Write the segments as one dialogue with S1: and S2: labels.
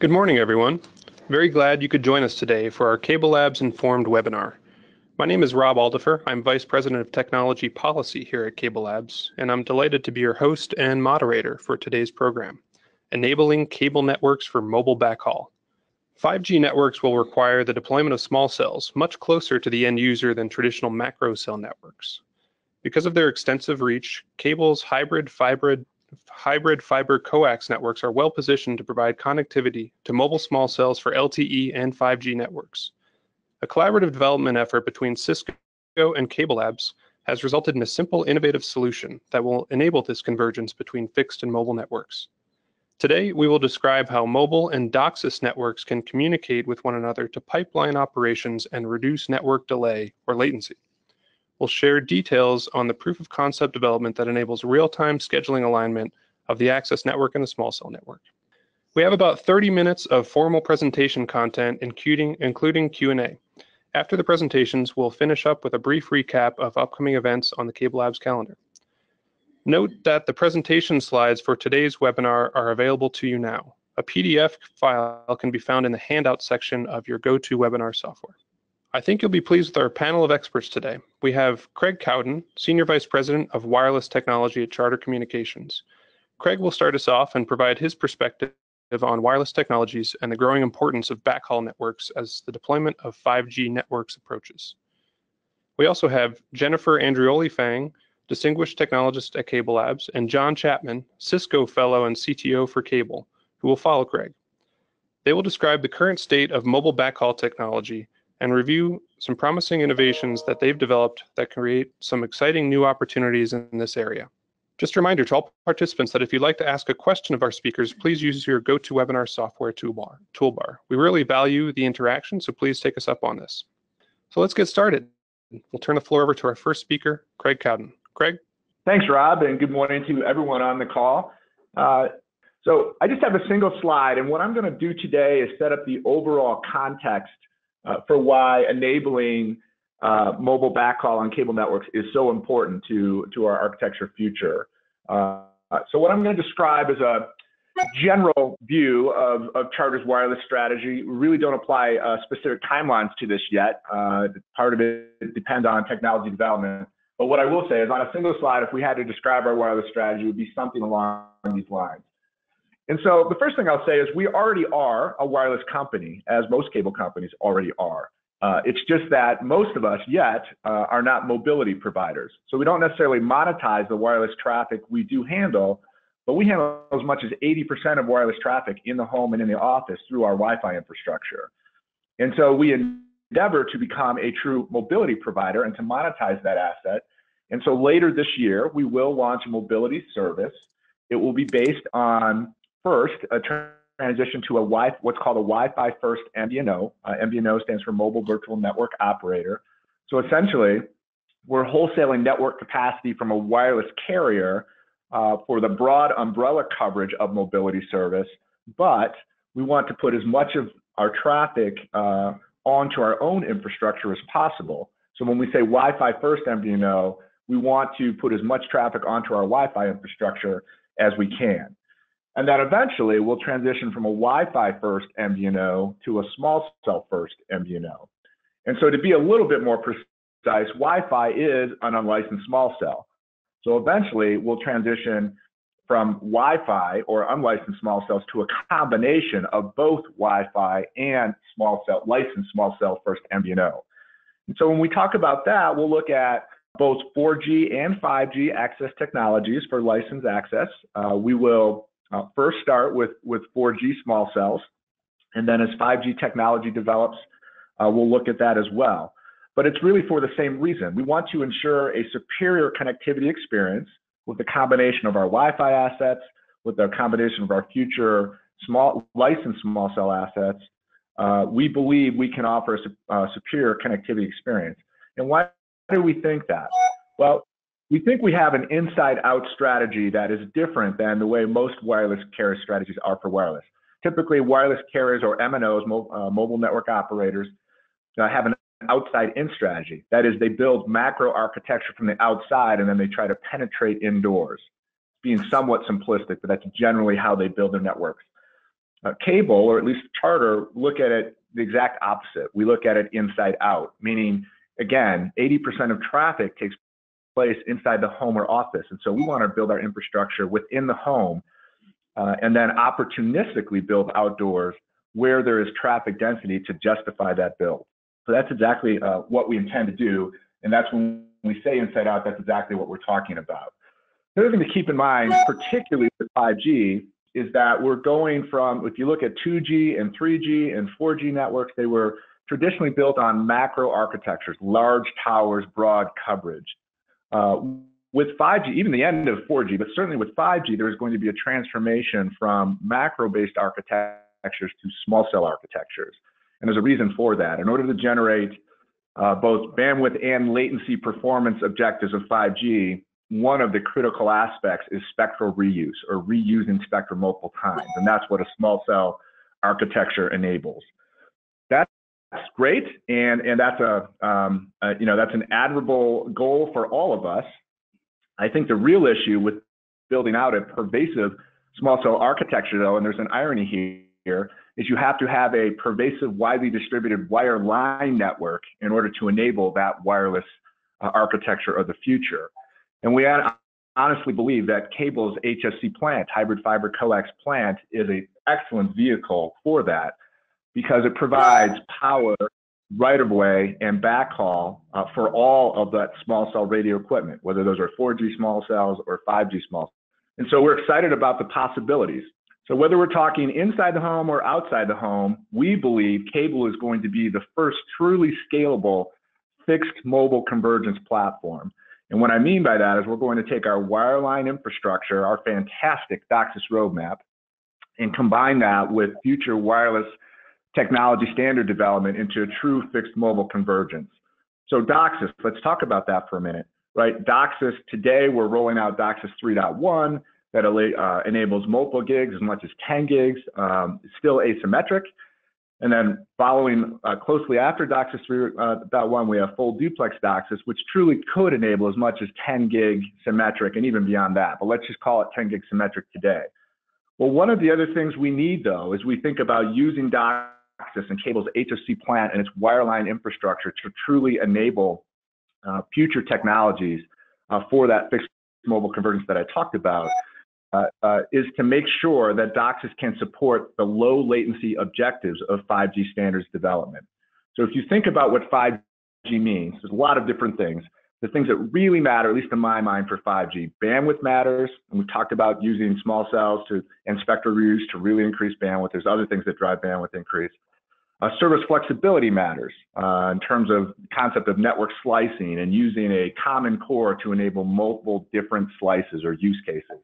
S1: Good morning, everyone. Very glad you could join us today for our Cable Labs Informed webinar. My name is Rob Alderfer. I'm Vice President of Technology Policy here at Cable Labs, and I'm delighted to be your host and moderator for today's program, Enabling Cable Networks for Mobile Backhaul. 5G networks will require the deployment of small cells much closer to the end user than traditional macro cell networks. Because of their extensive reach, cable's hybrid fiber hybrid fiber coax networks are well positioned to provide connectivity to mobile small cells for LTE and 5G networks. A collaborative development effort between Cisco and Cable Labs has resulted in a simple, innovative solution that will enable this convergence between fixed and mobile networks. Today, we will describe how mobile and DOCSIS networks can communicate with one another to pipeline operations and reduce network delay or latency will share details on the proof of concept development that enables real-time scheduling alignment of the access network and the small cell network. We have about 30 minutes of formal presentation content, including, including Q&A. After the presentations, we'll finish up with a brief recap of upcoming events on the Cable Labs calendar. Note that the presentation slides for today's webinar are available to you now. A PDF file can be found in the handout section of your GoToWebinar software. I think you'll be pleased with our panel of experts today. We have Craig Cowden, Senior Vice President of Wireless Technology at Charter Communications. Craig will start us off and provide his perspective on wireless technologies and the growing importance of backhaul networks as the deployment of 5G networks approaches. We also have Jennifer Andreoli Fang, Distinguished Technologist at Cable Labs, and John Chapman, Cisco Fellow and CTO for Cable, who will follow Craig. They will describe the current state of mobile backhaul technology and review some promising innovations that they've developed that create some exciting new opportunities in this area. Just a reminder to all participants that if you'd like to ask a question of our speakers, please use your GoToWebinar software toolbar. toolbar. We really value the interaction, so please take us up on this. So let's get started. We'll turn the floor over to our first speaker, Craig Cowden. Craig?
S2: Thanks, Rob, and good morning to everyone on the call. Uh, so I just have a single slide, and what I'm going to do today is set up the overall context uh, for why enabling uh, mobile backhaul on cable networks is so important to, to our architecture future. Uh, so what I'm going to describe is a general view of, of Charter's wireless strategy. We really don't apply uh, specific timelines to this yet. Uh, part of it depends on technology development. But what I will say is on a single slide, if we had to describe our wireless strategy, it would be something along these lines. And so the first thing I'll say is we already are a wireless company, as most cable companies already are. Uh, it's just that most of us yet uh, are not mobility providers. So we don't necessarily monetize the wireless traffic we do handle, but we handle as much as 80% of wireless traffic in the home and in the office through our Wi-Fi infrastructure. And so we endeavor to become a true mobility provider and to monetize that asset. And so later this year, we will launch a mobility service. It will be based on First, a transition to a wi what's called a Wi-Fi first MVNO. Uh, MVNO stands for Mobile Virtual Network Operator. So essentially, we're wholesaling network capacity from a wireless carrier uh, for the broad umbrella coverage of mobility service, but we want to put as much of our traffic uh, onto our own infrastructure as possible. So when we say Wi-Fi first MVNO, we want to put as much traffic onto our Wi-Fi infrastructure as we can. And that eventually will transition from a Wi-Fi first MVNO to a small cell first MVNO. And so to be a little bit more precise, Wi-Fi is an unlicensed small cell. So eventually we'll transition from Wi-Fi or unlicensed small cells to a combination of both Wi-Fi and small cell, licensed small cell first MVNO. And so when we talk about that, we'll look at both 4G and 5G access technologies for licensed access. Uh, we will uh, first start with, with 4G small cells, and then as 5G technology develops, uh, we'll look at that as well. But it's really for the same reason. We want to ensure a superior connectivity experience with the combination of our Wi-Fi assets, with the combination of our future small licensed small cell assets. Uh, we believe we can offer a, a superior connectivity experience. And why do we think that? Well, we think we have an inside out strategy that is different than the way most wireless carrier strategies are for wireless. Typically, wireless carriers or MNOs, uh, mobile network operators, uh, have an outside in strategy. That is, they build macro architecture from the outside and then they try to penetrate indoors. Being somewhat simplistic, but that's generally how they build their networks. Uh, cable, or at least charter, look at it the exact opposite. We look at it inside out, meaning, again, 80% of traffic takes place inside the home or office. And so we want to build our infrastructure within the home uh, and then opportunistically build outdoors where there is traffic density to justify that build. So that's exactly uh, what we intend to do. And that's when we say inside out, that's exactly what we're talking about. The other thing to keep in mind, particularly with 5G, is that we're going from, if you look at 2G and 3G and 4G networks, they were traditionally built on macro architectures, large towers, broad coverage. Uh, with 5G, even the end of 4G, but certainly with 5G, there is going to be a transformation from macro-based architectures to small cell architectures. And there's a reason for that. In order to generate uh, both bandwidth and latency performance objectives of 5G, one of the critical aspects is spectral reuse or reusing spectrum multiple times. And that's what a small cell architecture enables. That's great. And, and that's a, um, a, you know, that's an admirable goal for all of us. I think the real issue with building out a pervasive small cell architecture though, and there's an irony here, is you have to have a pervasive, widely distributed wireline network in order to enable that wireless uh, architecture of the future. And we honestly believe that Cable's HFC plant, hybrid fiber coax plant, is an excellent vehicle for that because it provides power right of way and backhaul uh, for all of that small cell radio equipment, whether those are 4G small cells or 5G small cells. And so we're excited about the possibilities. So whether we're talking inside the home or outside the home, we believe cable is going to be the first truly scalable fixed mobile convergence platform. And what I mean by that is we're going to take our wireline infrastructure, our fantastic DOCSIS roadmap, and combine that with future wireless technology standard development into a true fixed mobile convergence. So DOCSIS, let's talk about that for a minute, right? DOCSIS, today we're rolling out DOCSIS 3.1 that uh, enables multiple gigs as much as 10 gigs, um, still asymmetric. And then following uh, closely after DOCSIS 3.1, uh, we have full duplex DOCSIS, which truly could enable as much as 10 gig symmetric and even beyond that. But let's just call it 10 gig symmetric today. Well, one of the other things we need though, is we think about using DOCSIS and Cable's HFC plant and its wireline infrastructure to truly enable uh, future technologies uh, for that fixed mobile convergence that I talked about uh, uh, is to make sure that DOCSIS can support the low latency objectives of 5G standards development. So if you think about what 5G means, there's a lot of different things. The things that really matter, at least in my mind for 5G, bandwidth matters, and we've talked about using small cells to and spectral reuse to really increase bandwidth. There's other things that drive bandwidth increase. Uh, service flexibility matters uh, in terms of concept of network slicing and using a common core to enable multiple different slices or use cases.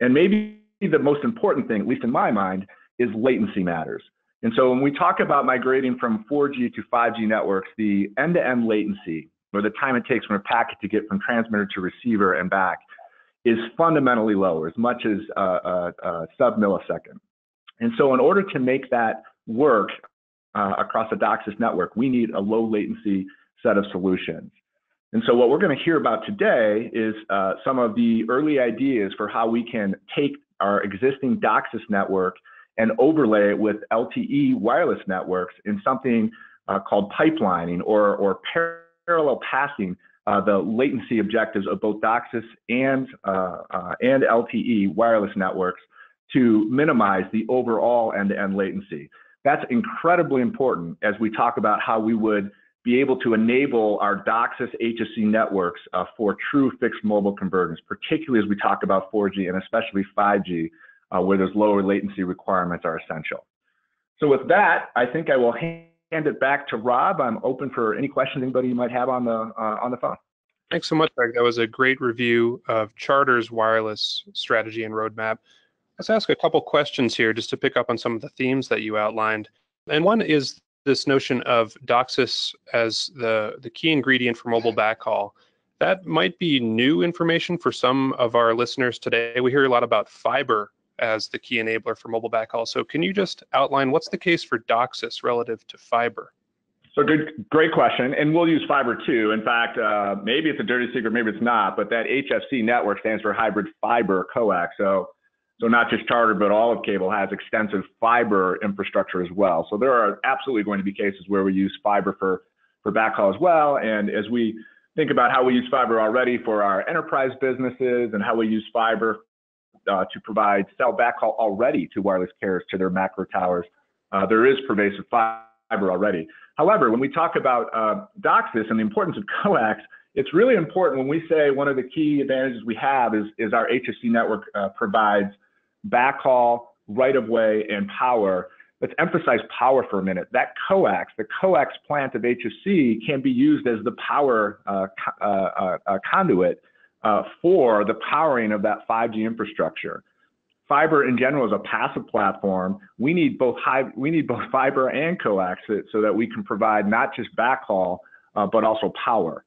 S2: And maybe the most important thing, at least in my mind, is latency matters. And so when we talk about migrating from 4G to 5G networks, the end-to-end latency, or the time it takes from a packet to get from transmitter to receiver and back, is fundamentally lower, as much as a, a, a sub millisecond. And so in order to make that work uh, across a DOCSIS network, we need a low latency set of solutions. And so what we're going to hear about today is uh, some of the early ideas for how we can take our existing DOCSIS network and overlay it with LTE wireless networks in something uh, called pipelining or, or parallel passing uh, the latency objectives of both DOCSIS and, uh, and LTE wireless networks to minimize the overall end-to-end -end latency. That's incredibly important as we talk about how we would be able to enable our DOCSIS HFC networks uh, for true fixed mobile convergence, particularly as we talk about 4G and especially 5G, uh, where those lower latency requirements are essential. So with that, I think I will hand it back to Rob. I'm open for any questions anybody might have on the uh, on the phone.
S1: Thanks so much, Greg. That was a great review of Charter's wireless strategy and roadmap. Let's ask a couple questions here just to pick up on some of the themes that you outlined. And one is this notion of DOCSIS as the, the key ingredient for mobile backhaul. That might be new information for some of our listeners today. We hear a lot about fiber as the key enabler for mobile backhaul. So can you just outline what's the case for DOCSIS relative to fiber?
S2: So good, great question, and we'll use fiber too. In fact, uh, maybe it's a dirty secret, maybe it's not, but that HFC network stands for hybrid fiber coax. So so not just Charter, but all of cable has extensive fiber infrastructure as well. So there are absolutely going to be cases where we use fiber for, for backhaul as well. And as we think about how we use fiber already for our enterprise businesses and how we use fiber uh, to provide cell backhaul already to wireless carriers to their macro towers, uh, there is pervasive fiber already. However, when we talk about uh, DOCSIS and the importance of coax, it's really important when we say one of the key advantages we have is, is our HFC network uh, provides backhaul, right of way, and power. Let's emphasize power for a minute. That coax, the coax plant of HFC, can be used as the power uh, uh, uh, uh, conduit uh, for the powering of that 5G infrastructure. Fiber in general is a passive platform. We need both high, we need both fiber and coax so that we can provide not just backhaul, uh, but also power.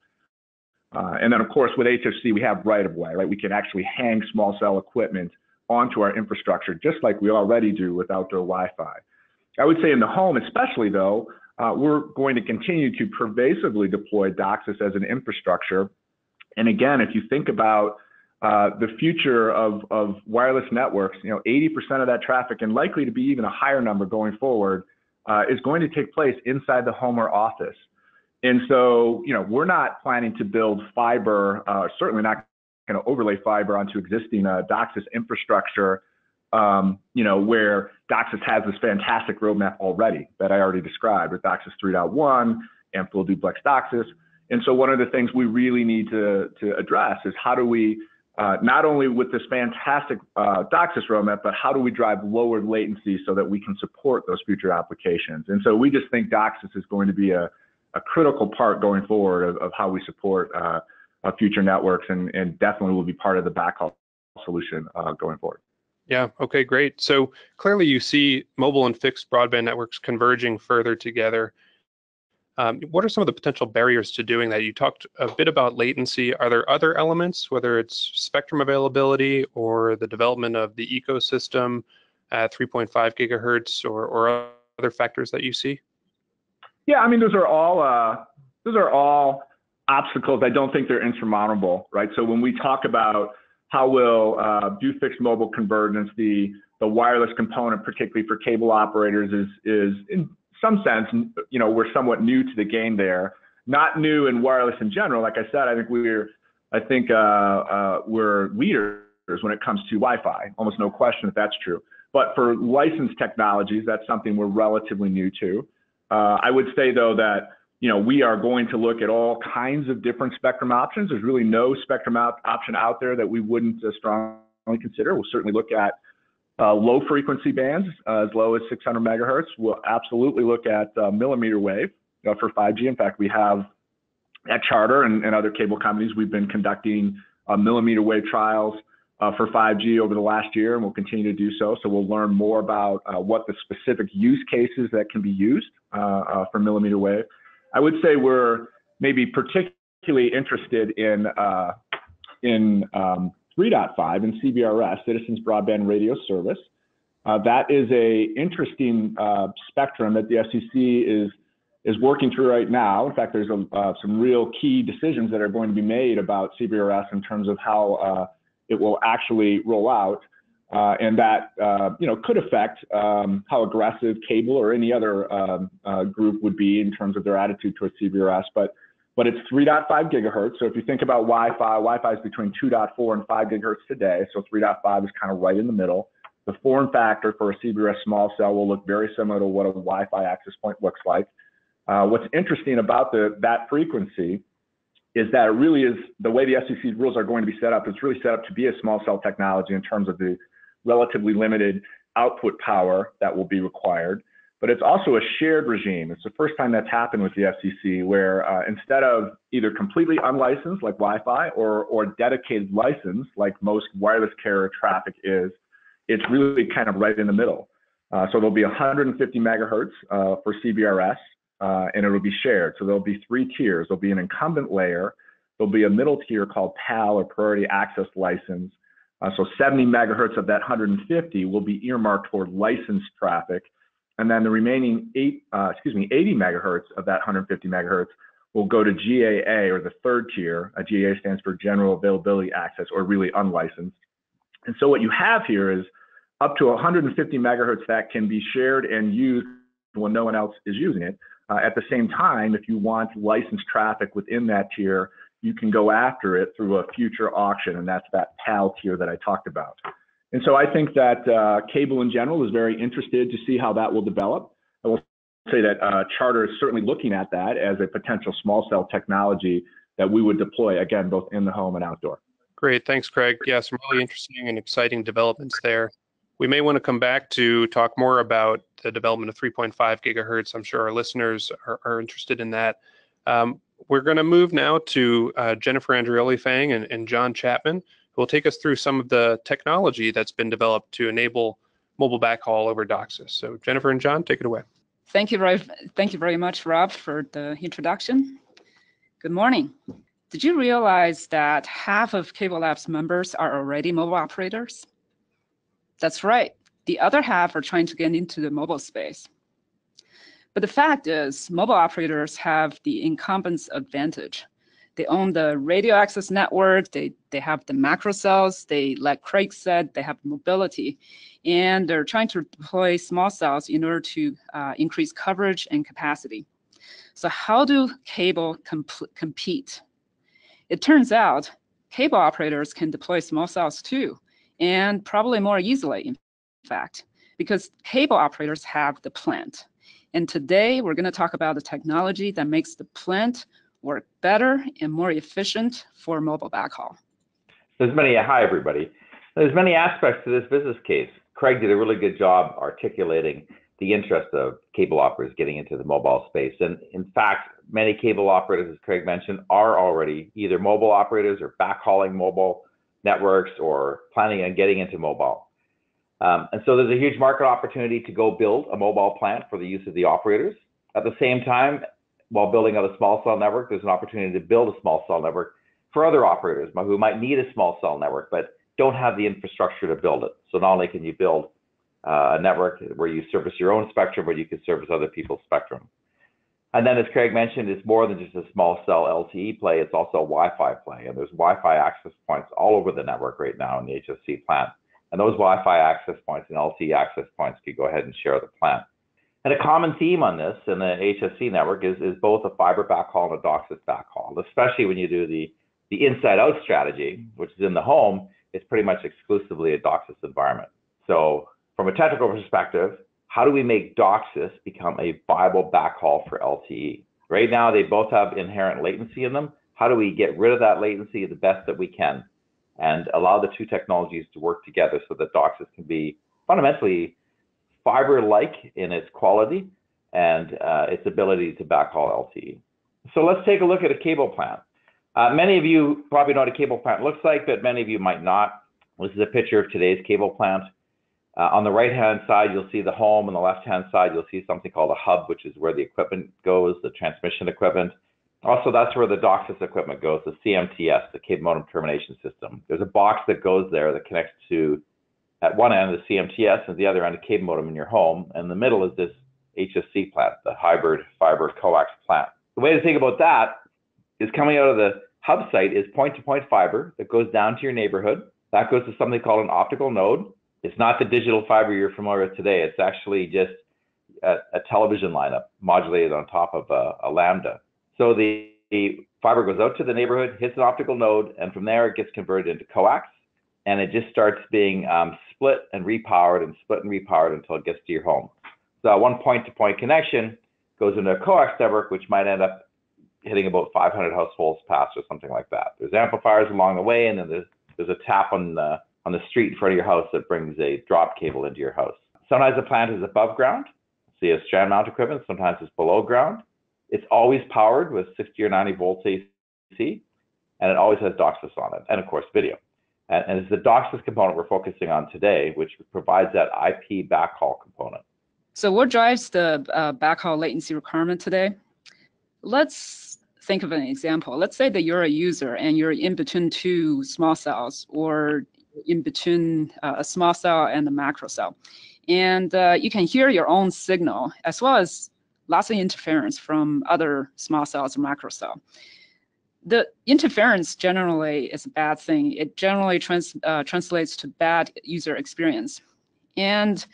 S2: and then, of course, with HFC, we have right of way, right? We can actually hang small cell equipment onto our infrastructure, just like we already do with outdoor Wi-Fi. I would say in the home, especially though, uh, we're going to continue to pervasively deploy DOCSIS as an infrastructure. And again, if you think about uh, the future of, of wireless networks, you know, 80% of that traffic, and likely to be even a higher number going forward, uh, is going to take place inside the home or office. And so, you know, we're not planning to build fiber, uh, certainly not kind of overlay fiber onto existing uh, DOCSIS infrastructure, um, you know, where DOCSIS has this fantastic roadmap already that I already described with DOCSIS 3.1 and full duplex DOCSIS. And so one of the things we really need to, to address is how do we, uh, not only with this fantastic uh, DOCSIS roadmap, but how do we drive lower latency so that we can support those future applications? And so we just think DOCSIS is going to be a, a critical part going forward of, of how we support uh, uh, future networks and, and definitely will be part of the backhaul solution uh, going forward.
S1: Yeah, okay, great. So clearly you see mobile and fixed broadband networks converging further together. Um, what are some of the potential barriers to doing that? You talked a bit about latency. Are there other elements, whether it's spectrum availability or the development of the ecosystem at 3.5 gigahertz or, or other factors that you see?
S2: Yeah, I mean, those are all uh, those are all obstacles, I don't think they're insurmountable, right? So when we talk about how will uh, do fixed mobile convergence, the the wireless component, particularly for cable operators, is is in some sense, you know, we're somewhat new to the game there. Not new in wireless in general. Like I said, I think we're, I think uh, uh, we're leaders when it comes to Wi-Fi. Almost no question that that's true. But for licensed technologies, that's something we're relatively new to. Uh, I would say though that you know, we are going to look at all kinds of different spectrum options. There's really no spectrum op option out there that we wouldn't uh, strongly consider. We'll certainly look at uh, low frequency bands uh, as low as 600 megahertz. We'll absolutely look at uh, millimeter wave uh, for 5G. In fact, we have at Charter and, and other cable companies, we've been conducting uh, millimeter wave trials for 5G over the last year, and we'll continue to do so. So we'll learn more about what the specific use cases that can be used for millimeter wave. I would say we're maybe particularly interested in uh, in um, 3.5 and CBRS, Citizens Broadband Radio Service. Uh, that is a interesting uh, spectrum that the FCC is is working through right now. In fact, there's a, uh, some real key decisions that are going to be made about CBRS in terms of how uh, it will actually roll out. Uh, and that uh, you know could affect um, how aggressive cable or any other um, uh, group would be in terms of their attitude towards CBRS. But but it's 3.5 gigahertz. So if you think about Wi-Fi, Wi-Fi is between 2.4 and 5 gigahertz today. So 3.5 is kind of right in the middle. The form factor for a CBRS small cell will look very similar to what a Wi-Fi access point looks like. Uh, what's interesting about the that frequency is that it really is the way the FCC rules are going to be set up. It's really set up to be a small cell technology in terms of the relatively limited output power that will be required. But it's also a shared regime. It's the first time that's happened with the FCC, where uh, instead of either completely unlicensed like Wi-Fi or or dedicated license like most wireless carrier traffic is, it's really kind of right in the middle. Uh, so there'll be 150 megahertz uh, for CBRS, uh, and it'll be shared. So there'll be three tiers. There'll be an incumbent layer. There'll be a middle tier called PAL or Priority Access License, uh, so 70 megahertz of that 150 will be earmarked for licensed traffic. And then the remaining eight, uh, excuse me, 80 megahertz of that 150 megahertz will go to GAA or the third tier. A GAA stands for General Availability Access or really unlicensed. And so what you have here is up to 150 megahertz that can be shared and used when no one else is using it. Uh, at the same time, if you want licensed traffic within that tier, you can go after it through a future auction, and that's that PAL tier that I talked about. And so I think that uh, cable in general is very interested to see how that will develop. I will say that uh, Charter is certainly looking at that as a potential small cell technology that we would deploy, again, both in the home and outdoor.
S1: Great. Thanks, Craig. Yeah, some really interesting and exciting developments there. We may want to come back to talk more about the development of 3.5 gigahertz. I'm sure our listeners are, are interested in that. Um, we're going to move now to uh, Jennifer Andreoli Fang and, and, John Chapman, who will take us through some of the technology that's been developed to enable mobile backhaul over DOCSIS. So, Jennifer and John, take it away.
S3: Thank you very, thank you very much, Rob, for the introduction. Good morning. Did you realize that half of Cable Labs members are already mobile operators? That's right. The other half are trying to get into the mobile space. But the fact is, mobile operators have the incumbents advantage. They own the radio access network, they, they have the macro cells, they, like Craig said, they have mobility, and they're trying to deploy small cells in order to uh, increase coverage and capacity. So how do cable comp compete? It turns out cable operators can deploy small cells too, and probably more easily, in fact, because cable operators have the plant. And today we're going to talk about the technology that makes the plant work better and more efficient for mobile backhaul.
S4: There's many, hi everybody. There's many aspects to this business case. Craig did a really good job articulating the interest of cable operators getting into the mobile space. And in fact, many cable operators, as Craig mentioned, are already either mobile operators or backhauling mobile networks or planning on getting into mobile. Um, and so there's a huge market opportunity to go build a mobile plant for the use of the operators. At the same time, while building out a small cell network, there's an opportunity to build a small cell network for other operators who might need a small cell network but don't have the infrastructure to build it. So not only can you build uh, a network where you service your own spectrum, but you can service other people's spectrum. And then, as Craig mentioned, it's more than just a small cell LTE play, it's also a Wi-Fi play. And there's Wi-Fi access points all over the network right now in the HFC plant. And those Wi-Fi access points and LTE access points could go ahead and share the plant. And a common theme on this in the HFC network is, is both a fiber backhaul and a DOCSIS backhaul, especially when you do the, the inside out strategy, which is in the home, it's pretty much exclusively a DOCSIS environment. So from a technical perspective, how do we make DOCSIS become a viable backhaul for LTE? Right now, they both have inherent latency in them. How do we get rid of that latency the best that we can? And allow the two technologies to work together so that DOCSIS can be fundamentally fiber-like in its quality and uh, its ability to backhaul LTE. So let's take a look at a cable plant. Uh, many of you probably know what a cable plant looks like, but many of you might not. This is a picture of today's cable plant. Uh, on the right-hand side, you'll see the home. On the left-hand side, you'll see something called a hub, which is where the equipment goes, the transmission equipment. Also, that's where the DOCSIS equipment goes, the CMTS, the cable modem termination system. There's a box that goes there that connects to, at one end, the CMTS, and the other end, a cable modem in your home. And the middle is this HFC plant, the hybrid fiber coax plant. The way to think about that is coming out of the hub site is point-to-point fiber that goes down to your neighborhood. That goes to something called an optical node. It's not the digital fiber you're familiar with today. It's actually just a, a television lineup modulated on top of a, a lambda. So the, the fiber goes out to the neighborhood, hits an optical node, and from there it gets converted into coax, and it just starts being um, split and repowered and split and repowered until it gets to your home. So one point-to-point connection goes into a coax network, which might end up hitting about 500 households past or something like that. There's amplifiers along the way, and then there's, there's a tap on the, on the street in front of your house that brings a drop cable into your house. Sometimes the plant is above ground, so you have strand mount equipment. Sometimes it's below ground. It's always powered with 60 or 90 volts AC, and it always has DOCSIS on it, and of course video. And, and it's the DOCSIS component we're focusing on today, which provides that IP backhaul component.
S3: So what drives the uh, backhaul latency requirement today? Let's think of an example. Let's say that you're a user and you're in between two small cells or in between uh, a small cell and a macro cell. And uh, you can hear your own signal as well as lots of interference from other small cells and macro cell. The interference generally is a bad thing. It generally trans, uh, translates to bad user experience. And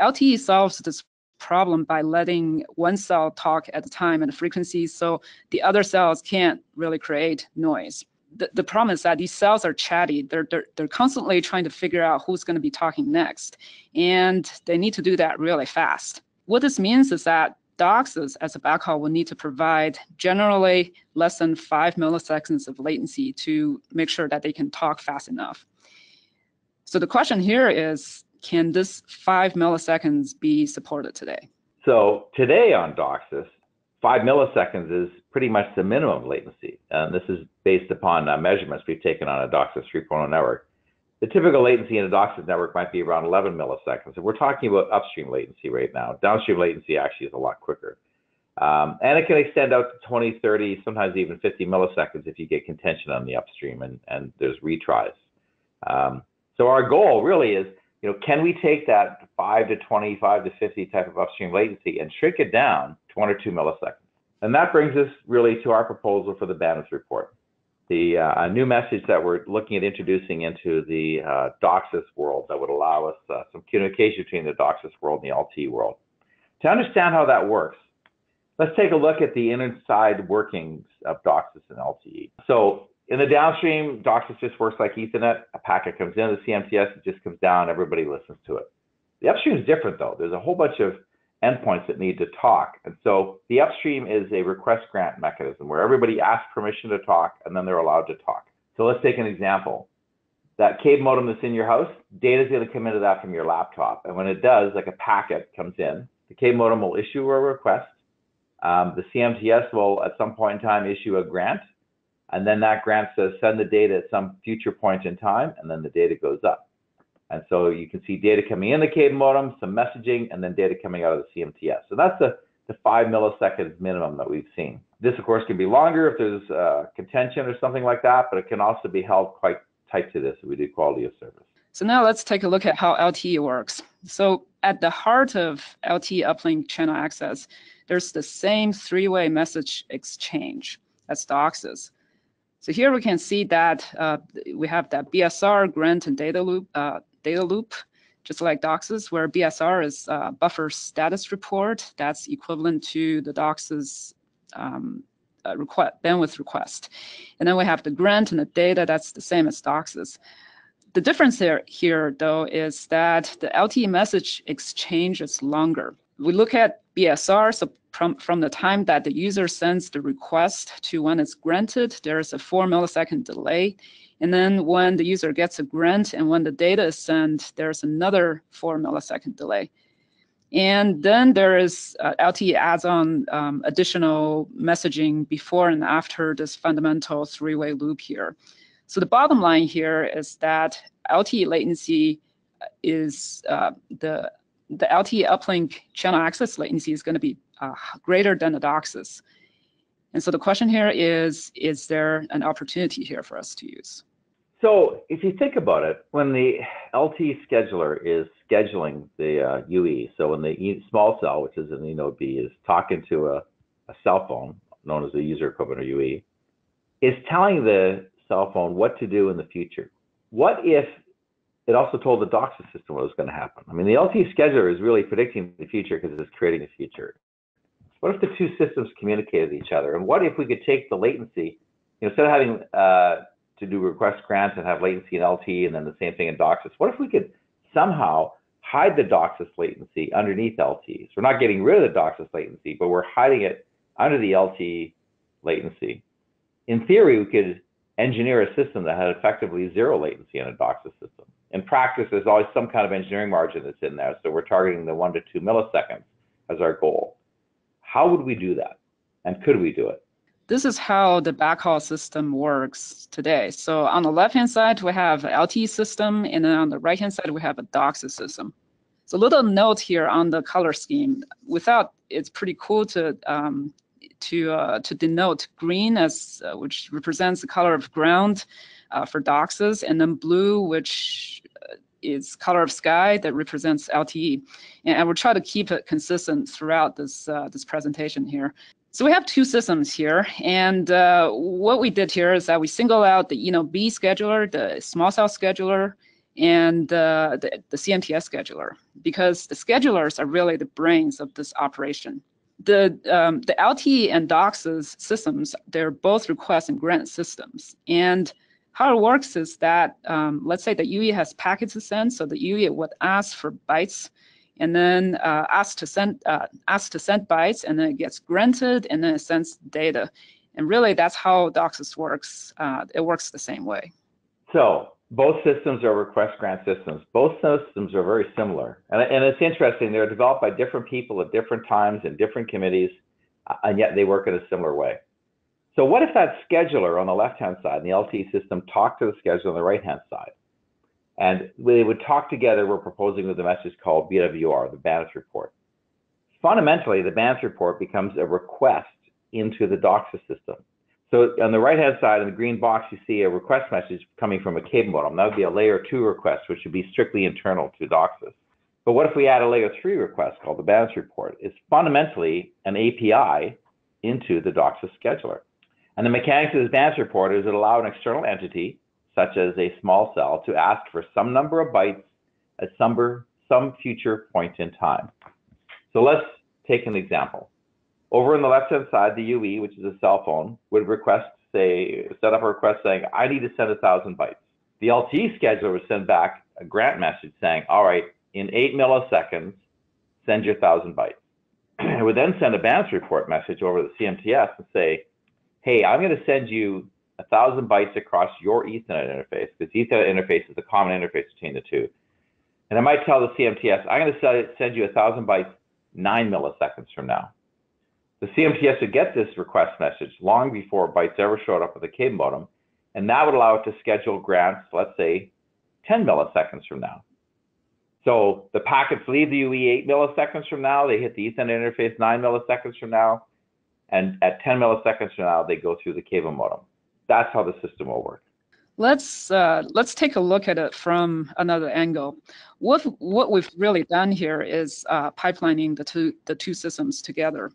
S3: LTE solves this problem by letting one cell talk at a time and a frequency so the other cells can't really create noise. The, the problem is that these cells are chatty. They're, they're, they're constantly trying to figure out who's going to be talking next. And they need to do that really fast. What this means is that DOCSIS as a backhaul will need to provide generally less than five milliseconds of latency to make sure that they can talk fast enough. So the question here is, can this five milliseconds be supported today?
S4: So today on DOCSIS, five milliseconds is pretty much the minimum latency. And this is based upon uh, measurements we've taken on a DOCSIS 3.0 network. The typical latency in a DOCSIS network might be around 11 milliseconds. And we're talking about upstream latency right now. Downstream latency actually is a lot quicker. Um, and it can extend out to 20, 30, sometimes even 50 milliseconds if you get contention on the upstream and, and there's retries. Um, so our goal really is you know, can we take that 5 to 25 to 50 type of upstream latency and shrink it down to one or two milliseconds? And that brings us really to our proposal for the bandwidth report. The uh, new message that we're looking at introducing into the uh, DOCSIS world that would allow us uh, some communication between the DOCSIS world and the LTE world. To understand how that works, let's take a look at the inside workings of DOCSIS and LTE. So in the downstream, DOCSIS just works like Ethernet. A packet comes in, the CMTS, it just comes down, everybody listens to it. The upstream is different though. There's a whole bunch of endpoints that need to talk. And so the upstream is a request grant mechanism where everybody asks permission to talk and then they're allowed to talk. So let's take an example. That cable modem that's in your house, data is going to come into that from your laptop. And when it does, like a packet comes in, the cable modem will issue a request. Um, the CMTS will at some point in time issue a grant and then that grant says send the data at some future point in time, and then the data goes up. And so you can see data coming in the cable modem, some messaging, and then data coming out of the CMTS. So that's the, the five milliseconds minimum that we've seen. This, of course, can be longer if there's uh, contention or something like that, but it can also be held quite tight to this if we do quality of service.
S3: So now let's take a look at how LTE works. So at the heart of LTE uplink channel access, there's the same three-way message exchange as DOCSIS. So here we can see that uh, we have that BSR grant and data loop, uh, data loop, just like DOCSIS, where BSR is uh, buffer status report. That's equivalent to the DOCSIS um, uh, request, bandwidth request. And then we have the grant and the data. That's the same as DOCSIS. The difference here, here though, is that the LTE message exchange is longer. We look at BSR, so from, from the time that the user sends the request to when it's granted, there is a four millisecond delay. And then when the user gets a grant and when the data is sent, there's another four millisecond delay. And then there is uh, LTE adds on um, additional messaging before and after this fundamental three-way loop here. So the bottom line here is that LTE latency is uh, the the LTE uplink channel access latency is going to be uh, greater than the DOCSIS. And so the question here is, is there an opportunity here for us to use?
S4: So if you think about it, when the LT scheduler is scheduling the uh, UE, so when the small cell, which is an eNode B, is talking to a, a cell phone, known as the user equipment or UE, is telling the cell phone what to do in the future. What if it also told the DOCSIS system what was going to happen? I mean, the LT scheduler is really predicting the future because it's creating the future. What if the two systems communicated with each other? And what if we could take the latency, you know, instead of having uh, to do request grants and have latency in LTE and then the same thing in DOCSIS, what if we could somehow hide the DOCSIS latency underneath LTE? So we're not getting rid of the DOCSIS latency, but we're hiding it under the LTE latency. In theory, we could engineer a system that had effectively zero latency in a DOCSIS system. In practice, there's always some kind of engineering margin that's in there. So we're targeting the one to two milliseconds as our goal. How would we do that? And could we do it?
S3: This is how the backhaul system works today. So on the left-hand side, we have LTE system, and then on the right-hand side, we have a DOCSIS system. So a little note here on the color scheme. Without, it's pretty cool to um, to uh, to denote green as uh, which represents the color of ground uh, for DOCSIS, and then blue, which is color of sky that represents LTE. And I will try to keep it consistent throughout this, uh, this presentation here. So we have two systems here, and uh, what we did here is that we single out the eNode B scheduler, the small cell scheduler, and uh, the, the CMTS scheduler, because the schedulers are really the brains of this operation. The, um, the LTE and DOCSIS systems, they're both request and grant systems. And how it works is that, um, let's say the UE has packets to send, so the UE would ask for bytes and then uh, to send uh, to send bytes, and then it gets granted, and then it sends data. And really, that's how DOCSIS works. Uh, it works the same way.
S4: So both systems are request grant systems. Both systems are very similar, and, and it's interesting. They're developed by different people at different times in different committees, uh, and yet they work in a similar way. So what if that scheduler on the left-hand side and the LTE system talked to the scheduler on the right-hand side? And they would talk together, we're proposing with a message called BWR, the bandwidth report. Fundamentally, the bandwidth report becomes a request into the DOCSIS system. So on the right-hand side in the green box, you see a request message coming from a cable modem. That would be a layer two request, which would be strictly internal to DOCSIS. But what if we add a layer three request called the bandwidth report? It's fundamentally an API into the DOCSIS scheduler. And the mechanics of this bandwidth report is it allow an external entity such as a small cell, to ask for some number of bytes at some, some future point in time. So let's take an example. Over on the left-hand side, the UE, which is a cell phone, would request, say, set up a request saying, I need to send a thousand bytes. The LTE scheduler would send back a grant message saying, all right, in eight milliseconds, send your thousand bytes. it would then send a bandwidth report message over the CMTS and say, hey, I'm going to send you a thousand bytes across your Ethernet interface, because Ethernet interface is the common interface between the two. And I might tell the CMTS, I'm going to send you a thousand bytes nine milliseconds from now. The CMTS would get this request message long before bytes ever showed up with the cable modem, and that would allow it to schedule grants, let's say, 10 milliseconds from now. So the packets leave the UE 8 milliseconds from now, they hit the Ethernet interface 9 milliseconds from now, and at 10 milliseconds from now, they go through the cable modem that's how the system will work.
S3: Let's uh, let's take a look at it from another angle. What what we've really done here is uh, pipelining the two the two systems together,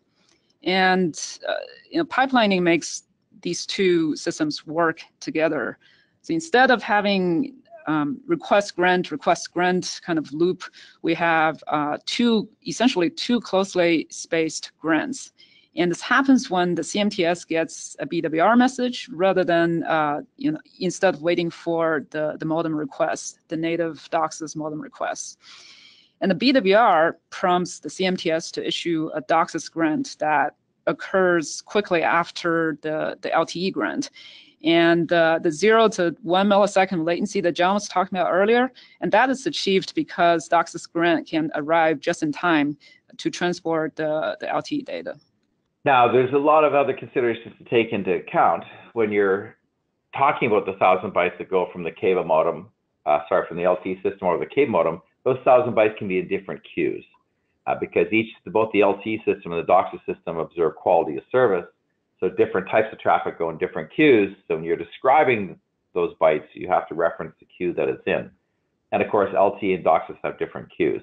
S3: and uh, you know pipelining makes these two systems work together. So instead of having um, request grant request grant kind of loop, we have uh, two essentially two closely spaced grants. And this happens when the CMTS gets a BWR message rather than, uh, you know, instead of waiting for the, the modem request, the native DOCSIS modem request. And the BWR prompts the CMTS to issue a DOCSIS grant that occurs quickly after the, the LTE grant. And uh, the zero to one millisecond latency that John was talking about earlier, and that is achieved because DOCSIS grant can arrive just in time to transport the, the LTE data.
S4: Now, there's a lot of other considerations to take into account when you're talking about the thousand bytes that go from the cable modem, uh, sorry, from the LTE system or the cable modem. Those thousand bytes can be in different queues uh, because each, both the LTE system and the DOCSIS system observe quality of service. So different types of traffic go in different queues. So when you're describing those bytes, you have to reference the queue that it's in. And of course, LTE and DOCSIS have different queues.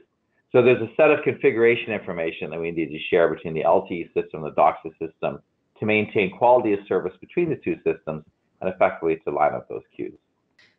S4: So there's a set of configuration information that we need to share between the LTE system and the DOCSIS system to maintain quality of service between the two systems and effectively to line up those queues.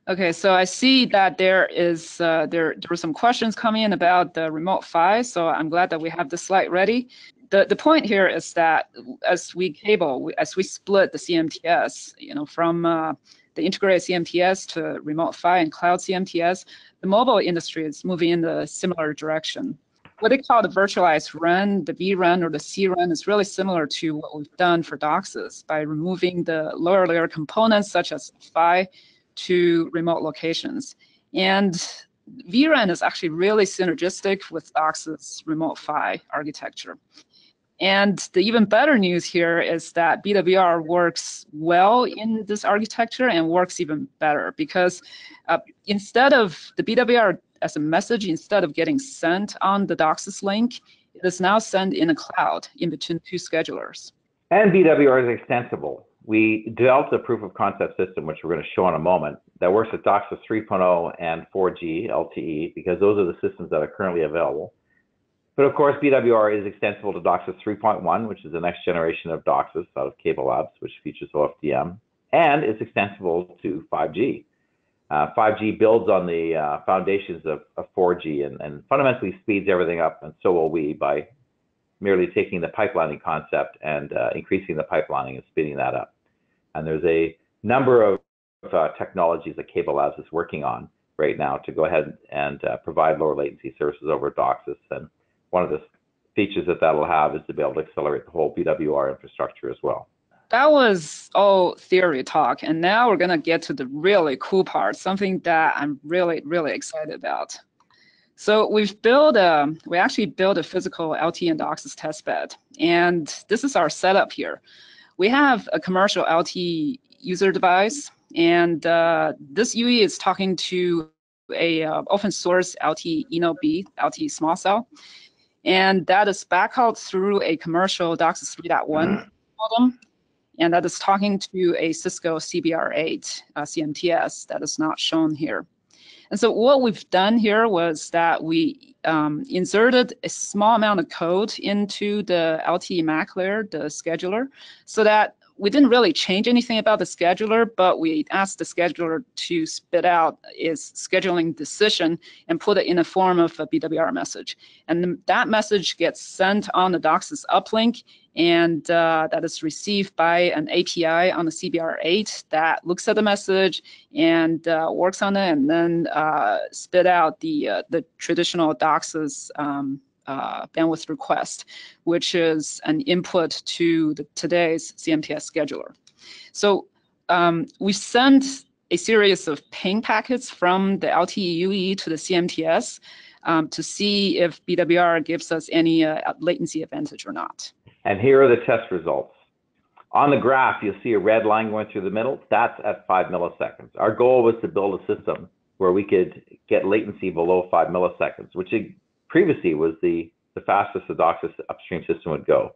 S3: Okay, so I see that there is uh, there there were some questions coming in about the remote PHY. So I'm glad that we have the slide ready. The the point here is that as we cable, as we split the CMTS, you know, from uh, the integrated CMTS to remote PHY and cloud CMTS, the mobile industry is moving in a similar direction. What they call the virtualized RAN, the vRAN or the cRAN is really similar to what we've done for DOCSIS by removing the lower layer components such as PHY to remote locations. And vRAN is actually really synergistic with DOCSIS remote PHY architecture. And the even better news here is that BWR works well in this architecture and works even better because uh, instead of the BWR as a message, instead of getting sent on the DOCSIS link, it is now sent in a cloud in between two schedulers.
S4: And BWR is extensible. We developed a proof of concept system, which we're going to show in a moment, that works with DOCSIS 3.0 and 4G LTE because those are the systems that are currently available. But of course, BWR is extensible to DOCSIS 3.1, which is the next generation of DOCSIS out of CableLabs, which features OFDM, and it's extensible to 5G. Uh, 5G builds on the uh, foundations of, of 4G and, and, fundamentally speeds everything up, and so will we by merely taking the pipelining concept and uh, increasing the pipelining and speeding that up. And there's a number of uh, technologies that Cable Labs is working on right now to go ahead and uh, provide lower latency services over DOCSIS. And one of the features that that'll have is to be able to accelerate the whole BWR infrastructure as well.
S3: That was all theory talk, and now we're gonna get to the really cool part, something that I'm really, really excited about. So we've built a, we actually built a physical LTE and DOCSIS testbed, and this is our setup here. We have a commercial LTE user device, and uh, this UE is talking to a uh, open source LTE eNode B, LTE small cell, and that is backhauled through a commercial DOCSIS 3.1 modem, and that is talking to a Cisco CBR8 uh, CMTS that is not shown here. And so what we've done here was that we um, inserted a small amount of code into the LTE MAC layer, the scheduler, so that we didn't really change anything about the scheduler, but we asked the scheduler to spit out its scheduling decision and put it in the form of a BWR message. And that message gets sent on the DOCSIS uplink, and uh, that is received by an API on the CBR8 that looks at the message and uh, works on it, and then uh, spit out the uh, the traditional DOCSIS um, uh, bandwidth request, which is an input to the, today's CMTS scheduler. So um, we send a series of ping packets from the LTE UE to the CMTS um, to see if BWR gives us any uh, latency advantage or not.
S4: And here are the test results. On the graph, you'll see a red line going through the middle. That's at five milliseconds. Our goal was to build a system where we could get latency below five milliseconds, which previously was the, the fastest the DOCSIS upstream system would go.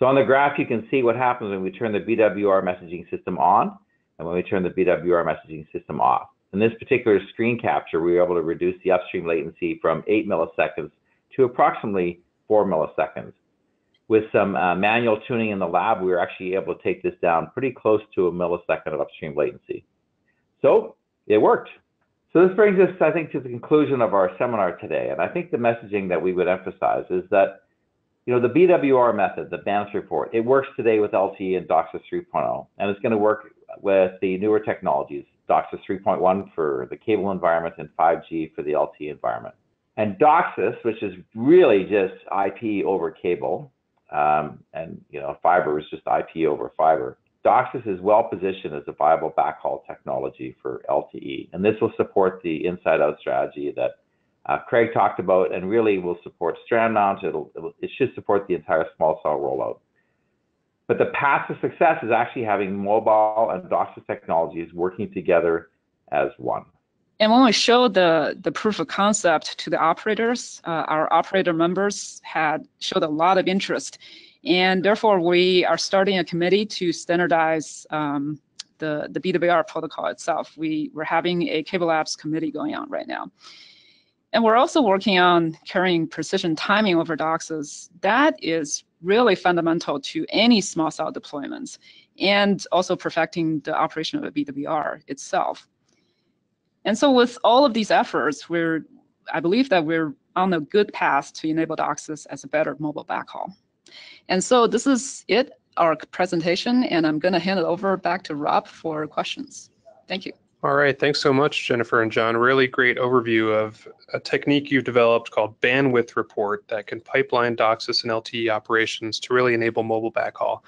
S4: So on the graph, you can see what happens when we turn the BWR messaging system on and when we turn the BWR messaging system off. In this particular screen capture, we were able to reduce the upstream latency from 8 milliseconds to approximately 4 milliseconds. With some uh, manual tuning in the lab, we were actually able to take this down pretty close to a millisecond of upstream latency. So it worked. So this brings us, I think, to the conclusion of our seminar today. And I think the messaging that we would emphasize is that, you know, the BWR method, the bandwidth report, it works today with LTE and DOCSIS 3.0, and it's going to work with the newer technologies, DOCSIS 3.1 for the cable environment and 5G for the LTE environment. And DOCSIS, which is really just IP over cable, um, and you know, fiber is just IP over fiber. DOCSIS is well positioned as a viable backhaul technology for LTE, and this will support the inside-out strategy that uh, Craig talked about, and really will support strand mount. It'll, it should support the entire small cell rollout. But the path to success is actually having mobile and DOCSIS technologies working together as one.
S3: And when we showed the, the proof of concept to the operators, uh, our operator members had showed a lot of interest and therefore, we are starting a committee to standardize um, the, the BWR protocol itself. We, we're having a CableLabs committee going on right now. And we're also working on carrying precision timing over DOCSIS. That is really fundamental to any small cell deployments and also perfecting the operation of a BWR itself. And so with all of these efforts, we're, I believe that we're on a good path to enable DOCSIS as a better mobile backhaul. And so this is it, our presentation, and I'm going to hand it over back to Rob for questions. Thank you.
S1: All right, thanks so much, Jennifer and John. Really great overview of a technique you've developed called Bandwidth Report that can pipeline DOCSIS and LTE operations to really enable mobile backhaul.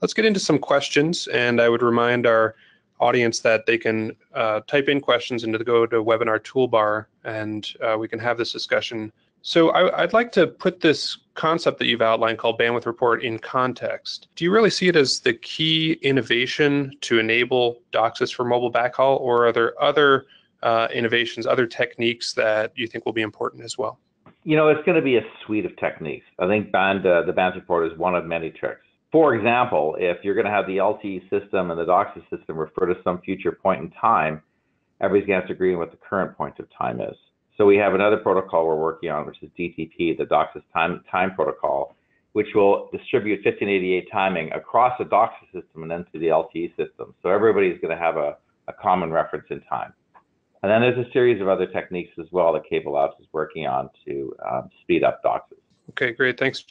S1: Let's get into some questions, and I would remind our audience that they can uh, type in questions into the GoToWebinar toolbar, and uh, we can have this discussion so I, would like to put this concept that you've outlined called bandwidth report in context. Do you really see it as the key innovation to enable DOCSIS for mobile backhaul, or are there other uh, innovations, other techniques that you think will be important as well?
S4: You know, it's going to be a suite of techniques. I think band uh, the bandwidth report is one of many tricks. For example, if you're going to have the LTE system and the DOCSIS system refer to some future point in time, everybody's going to have to agree on what the current point of time is. So we have another protocol we're working on, which is DTP, the DOCSIS time, time protocol, which will distribute 1588 timing across the DOCSIS system and then to the LTE system. So everybody is going to have a, a common reference in time. And then there's a series of other techniques as well that CableLabs is working on to um, speed up DOCSIS.
S1: Okay, great. Thanks,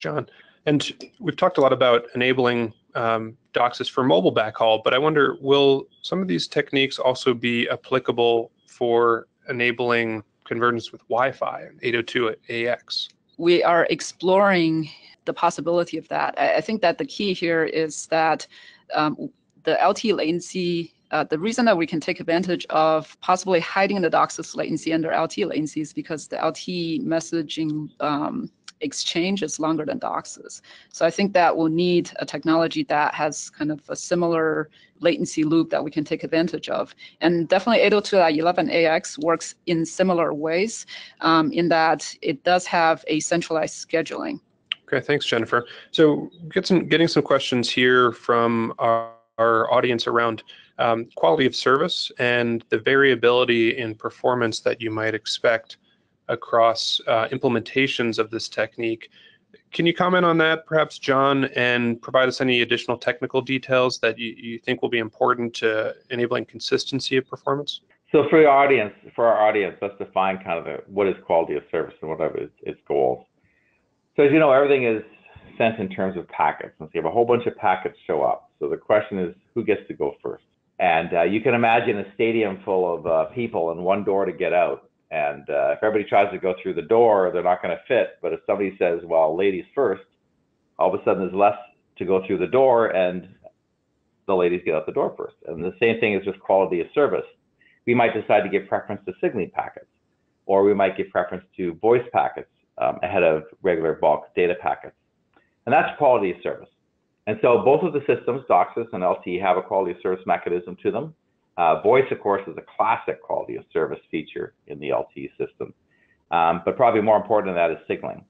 S1: John. And we've talked a lot about enabling um, DOCSIS for mobile backhaul, but I wonder, will some of these techniques also be applicable for enabling convergence with Wi-Fi and 802.AX?
S3: We are exploring the possibility of that. I, I think that the key here is that um, the LTE latency uh, the reason that we can take advantage of possibly hiding the DOCSIS latency under LTE latency is because the LTE messaging um, exchange is longer than DOCSIS. So I think that we'll need a technology that has kind of a similar latency loop that we can take advantage of. And definitely 802.11ax works in similar ways um, in that it does have a centralized scheduling.
S1: Okay, thanks, Jennifer. So get some, getting some questions here from our, our audience around um, quality of service and the variability in performance that you might expect across uh, implementations of this technique. Can you comment on that, perhaps, John, and provide us any additional technical details that you, you think will be important to enabling consistency of performance?
S4: So for the audience, for our audience, let's define kind of the, what is quality of service and what are its, its goals. So as you know, everything is sent in terms of packets. And so you have a whole bunch of packets show up. So the question is, who gets to go first? And uh, you can imagine a stadium full of uh, people and one door to get out. And uh, if everybody tries to go through the door, they're not going to fit. But if somebody says, well, ladies first, all of a sudden there's less to go through the door and the ladies get out the door first. And the same thing is with quality of service. We might decide to give preference to signaling packets, or we might give preference to voice packets um, ahead of regular bulk data packets. And that's quality of service. And so both of the systems, DOCSIS and LTE, have a quality of service mechanism to them. Uh, voice, of course, is a classic quality of service feature in the LTE system. Um, but probably more important than that is signaling.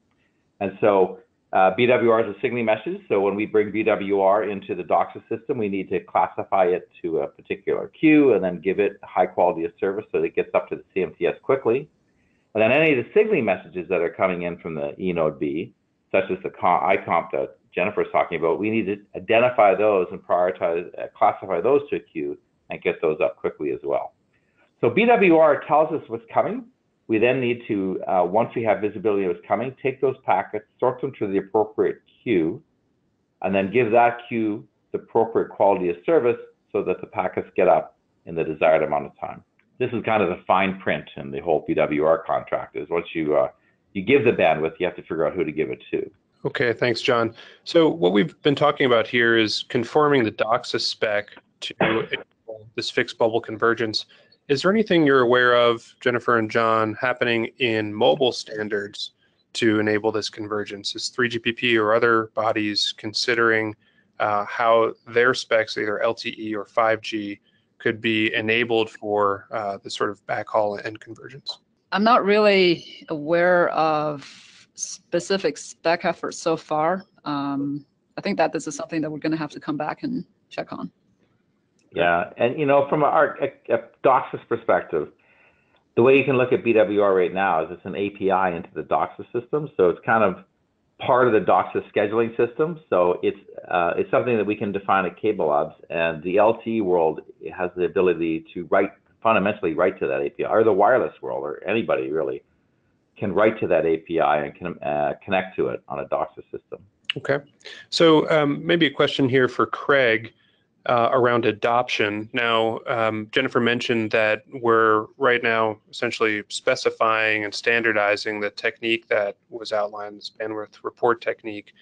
S4: And so uh, BWR is a signaling message. So when we bring BWR into the DOCSIS system, we need to classify it to a particular queue and then give it high quality of service so that it gets up to the CMTS quickly. And then any of the signaling messages that are coming in from the eNode B, such as the ICOMP that Jennifer is talking about, we need to identify those and prioritize, uh, classify those to a queue and get those up quickly as well. So BWR tells us what's coming. We then need to, uh, once we have visibility of what's coming, take those packets, sort them to the appropriate queue, and then give that queue the appropriate quality of service so that the packets get up in the desired amount of time. This is kind of the fine print in the whole BWR contract is once you, uh, you give the bandwidth, you have to figure out who to give it to.
S1: Okay, thanks, John. So what we've been talking about here is conforming the DOCSIS spec to this fixed mobile convergence. Is there anything you're aware of, Jennifer and John, happening in mobile standards to enable this convergence? Is 3GPP or other bodies considering uh, how their specs, either LTE or 5G, could be enabled for uh, the sort of backhaul and convergence?
S3: I'm not really aware of specific spec efforts so far. Um, I think that this is something that we're going to have to come back and check on.
S4: Yeah, and you know, from a, a, a DOCSIS perspective, the way you can look at BWR right now is it's an API into the DOCSIS system, so it's kind of part of the DOCSIS scheduling system. So it's uh, it's something that we can define at CableLabs, and the LTE world has the ability to write fundamentally write to that API, or the wireless world, or anybody really can write to that API and can uh, connect to it on a DOCSIS system.
S1: Okay, so um, maybe a question here for Craig uh, around adoption. Now, um, Jennifer mentioned that we're right now essentially specifying and standardizing the technique that was outlined, this bandwidth report technique.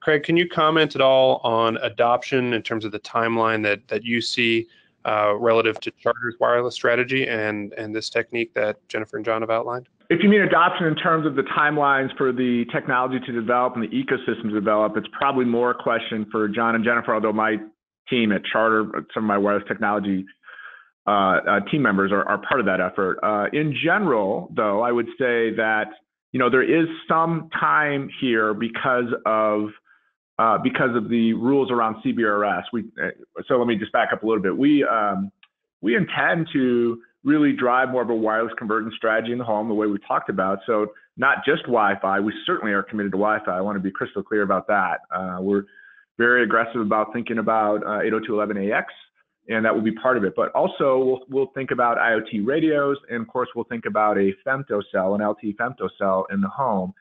S1: Craig, can you comment at all on adoption in terms of the timeline that that you see uh, relative to Charter's wireless strategy and and this technique that Jennifer and John have outlined?
S2: If you mean adoption in terms of the timelines for the technology to develop and the ecosystem to develop, it's probably more a question for John and Jennifer, although my team at Charter, some of my wireless technology uh, uh, team members are, are, part of that effort. Uh, in general, though, I would say that you know there is some time here because of uh, because of the rules around CBRS. We uh, so let me just back up a little bit. We um, we intend to really drive more of a wireless convergence strategy in the home, the way we talked about. So not just Wi-Fi. We certainly are committed to Wi-Fi. I want to be crystal clear about that. Uh, we're very aggressive about thinking about uh, 802.11ax and that will be part of it. But also, we'll, we'll think about IoT radios, and of course, we'll think about a femtocell, an LTE femtocell in the home,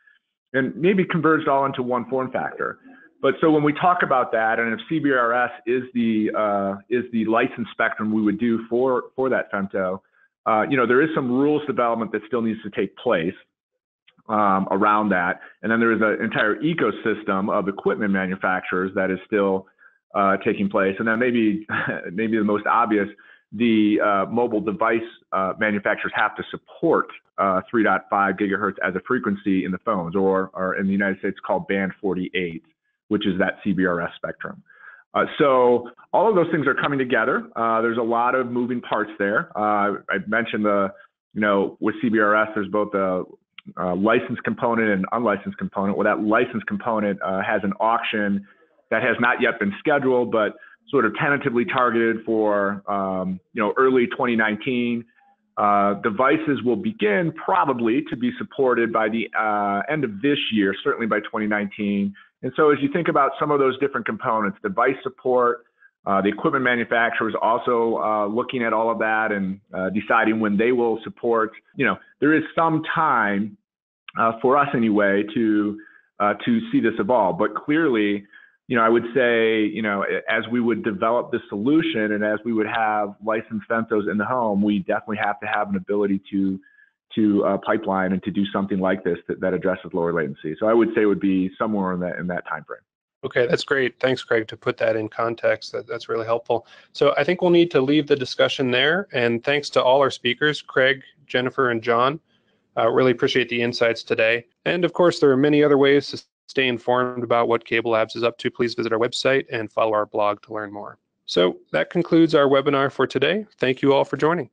S2: and maybe converged all into one form factor. But so when we talk about that, and if CBRS is the uh, is the license spectrum we would do for for that femto, uh, you know, there is some rules development that still needs to take place um, around that, and then there is an entire ecosystem of equipment manufacturers that is still uh, taking place, and then maybe maybe the most obvious, the uh, mobile device uh, manufacturers have to support uh, 3.5 gigahertz as a frequency in the phones, or, or in the United States called band 48 which is that CBRS spectrum. Uh, so all of those things are coming together. Uh, there's a lot of moving parts there. I mentioned the, you know, with CBRS, there's both a, a licensed component and unlicensed component. Well, that licensed component uh, has an auction that has not yet been scheduled, but sort of tentatively targeted for, um, you know, early 2019. Uh, devices will begin probably to be supported by the uh, end of this year, certainly by 2019. And so as you think about some of those different components, device support, uh, the equipment manufacturers also uh, looking at all of that and uh, deciding when they will support. You know, there is some time uh, for us anyway to uh, to see this evolve. But clearly, you know, I would say, you know, as we would develop this solution and as we would have licensed femtos in the home, we definitely have to have an ability to to a pipeline and to do something like this that, that addresses lower latency. So I would say it would be somewhere in that in that time frame.
S1: Okay, that's great. Thanks, Craig, to put that in context. That, that's really helpful. So I think we'll need to leave the discussion there. And thanks to all our speakers, Craig, Jennifer, and John. Uh, really appreciate the insights today. And of course, there are many other ways to stay informed about what CableLabs is up to. Please visit our website and follow our blog to learn more. So that concludes our webinar for today. Thank you all for joining.